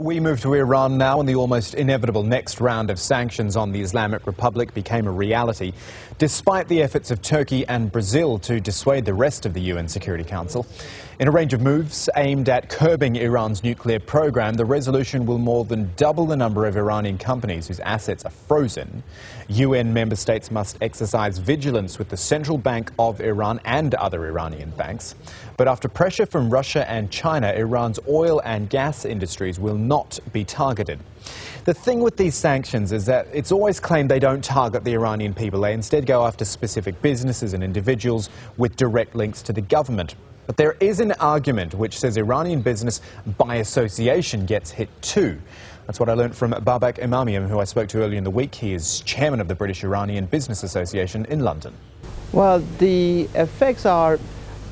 We move to Iran now, and the almost inevitable next round of sanctions on the Islamic Republic became a reality, despite the efforts of Turkey and Brazil to dissuade the rest of the UN Security Council. In a range of moves aimed at curbing Iran's nuclear program, the resolution will more than double the number of Iranian companies whose assets are frozen. UN member states must exercise vigilance with the Central Bank of Iran and other Iranian banks. But after pressure from Russia and China, Iran's oil and gas industries will not be targeted. The thing with these sanctions is that it's always claimed they don't target the Iranian people. They instead go after specific businesses and individuals with direct links to the government. But there is an argument which says Iranian business by association gets hit too. That's what I learned from Babak Emamian, who I spoke to earlier in the week. He is chairman of the British Iranian Business Association in London. Well, the effects are,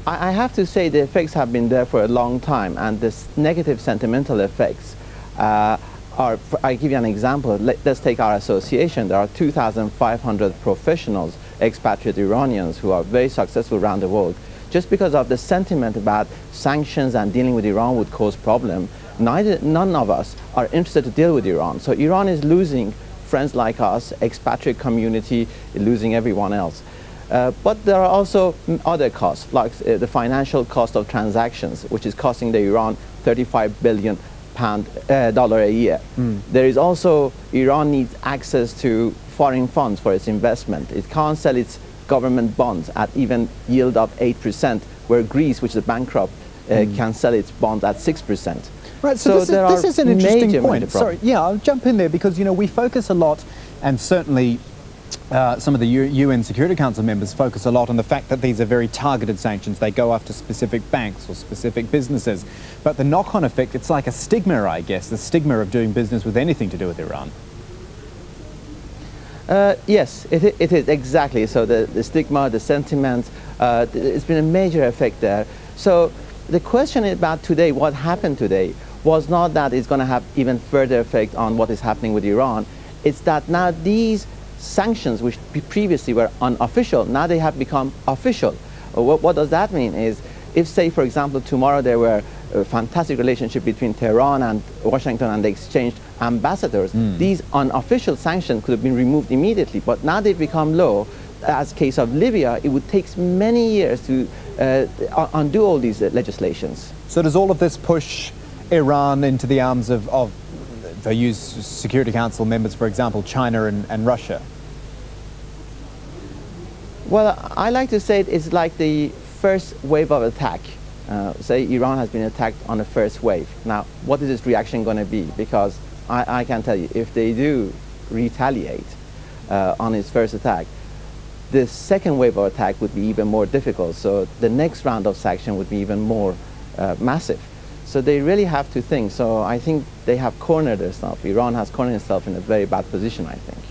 I have to say, the effects have been there for a long time, and the negative sentimental effects uh, are, I give you an example. Let, us take our association. There are 2,500 professionals, expatriate Iranians, who are very successful around the world just because of the sentiment about sanctions and dealing with Iran would cause problem, neither, none of us are interested to deal with Iran. So Iran is losing friends like us, expatriate community, losing everyone else. Uh, but there are also other costs, like uh, the financial cost of transactions, which is costing the Iran 35 billion pound uh, dollar a year. Mm. There is also Iran needs access to foreign funds for its investment. It can't sell its government bonds at even yield of 8%, where Greece, which is bankrupt, uh, mm. can sell its bonds at 6%. Right, so, so this, is, this is an interesting major, point. Sorry, yeah, I'll jump in there because, you know, we focus a lot, and certainly uh, some of the U UN Security Council members focus a lot on the fact that these are very targeted sanctions. They go after specific banks or specific businesses. But the knock-on effect, it's like a stigma, I guess, the stigma of doing business with anything to do with Iran. Uh, yes, it, it is exactly. So the, the stigma, the sentiment, uh, it's been a major effect there. So the question about today, what happened today, was not that it's going to have even further effect on what is happening with Iran. It's that now these sanctions, which previously were unofficial, now they have become official. Uh, what, what does that mean is, if say, for example, tomorrow there were a fantastic relationship between Tehran and Washington and they exchanged ambassadors, mm. these unofficial sanctions could have been removed immediately. But now they've become law. As case of Libya, it would take many years to uh, undo all these uh, legislations. So does all of this push Iran into the arms of, of they use Security Council members, for example, China and, and Russia? Well, I like to say it's like the first wave of attack. Uh, say Iran has been attacked on the first wave. Now, what is its reaction going to be? Because I, I, can tell you, if they do retaliate uh, on its first attack, the second wave of attack would be even more difficult. So the next round of sanction would be even more uh, massive. So they really have to think. So I think they have cornered themselves. Iran has cornered itself in a very bad position, I think.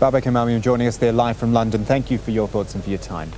Babak Emamian joining us there live from London. Thank you for your thoughts and for your time.